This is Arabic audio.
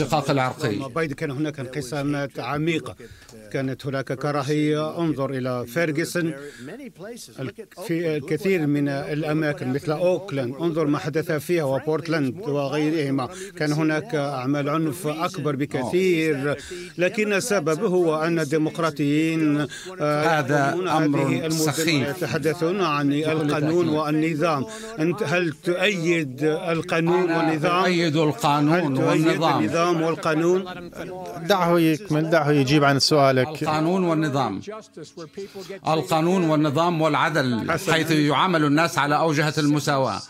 الشقاق العرقي. بيد كان هناك انقسامات عميقة. كانت هناك كراهية. انظر إلى فيرغسون في الكثير من الأماكن مثل أوكلاند. انظر ما حدث فيها وبورتلاند وغيرهما. كان هناك أعمال عنف أكبر بكثير. لكن السبب هو أن الديمقراطيين هذا أمر سخيف. يتحدثون عن القانون والنظام. أنت هل تؤيد القانون والنظام؟ أؤيد القانون والنظام؟ النظام والقانون. دعه يكمل دعه يجيب عن سؤالك. القانون والنظام. القانون والنظام والعدل حيث يعامل الناس على أوجهة المساواة.